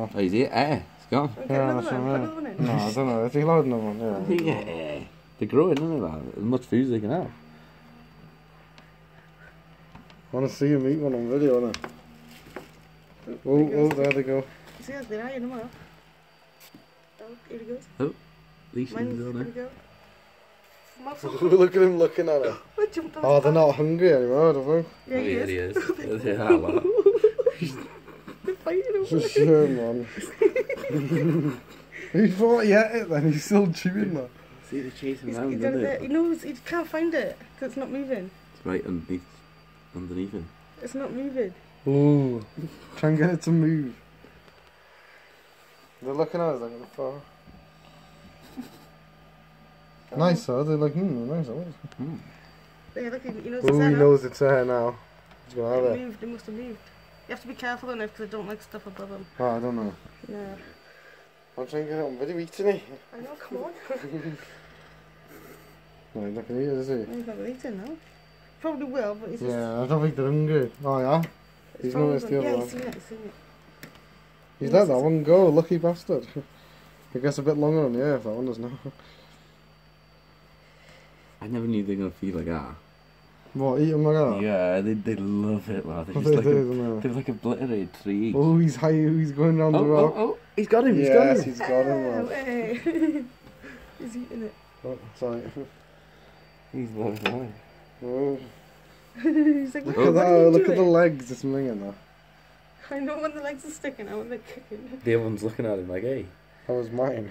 Oh, he's here. Eh, it's gone. Yeah, that's what I mean. No, I don't know. Is he allowed another one? Yeah. Yeah. They're growing, aren't they, lad? As much food as they can have. I want to see him eat one on video, innit? Oh, oh, there they go. See. Oh, here he goes. At least Mine's he's here on we it. go. Muscle. Look at him looking at it. Oh, they're not hungry anymore, I don't Yeah, he oh, is. yeah, he is. yeah, lad. They're fighting over think. it. Sure, man. he thought he ate it then, he's still chewing that. See, they're chasing He's, around, he's got aren't it He knows he can't find it because it's not moving. It's right underneath, underneath him. It's not moving. Ooh, try and get it to move. They're looking at us like, what the fuck? Nice, though. They're like, hmm, nice. Ooh, Hmm. Yeah, look, he he knows it's he now. knows it's there now. He's gonna have It it. moved. It must have moved. You have to be careful enough because I don't like stuff above him. Oh, I don't know. Yeah. I'm trying to get it on video eating it. I know. Come on. No, he's not gonna eat it, is he? he's not eating now. Probably will, but he's just. Yeah, I don't think they're hungry. Oh, yeah? it's he's probably noticed the gone- other Yeah, one. he's seen it. He's seen it. He's let that one go, lucky bastard. I guess a bit longer on the earth, that one does now. I never knew they were gonna feed like that. What, eat him like that? Yeah, they they love it, lad. They're just they like do, a, isn't they're like obliterated trees. Oh, he's high, he's going round oh, the rock. oh, oh, he's got him. He's yes, got him. he's got him, Oh, man. he's eating it. Oh, sorry. He's lovely. Oh, he's like, look "What at are that, you look at the legs, it's minging there. I know when the legs are sticking out when they're kicking. The other one's looking at him like, hey. That was mine.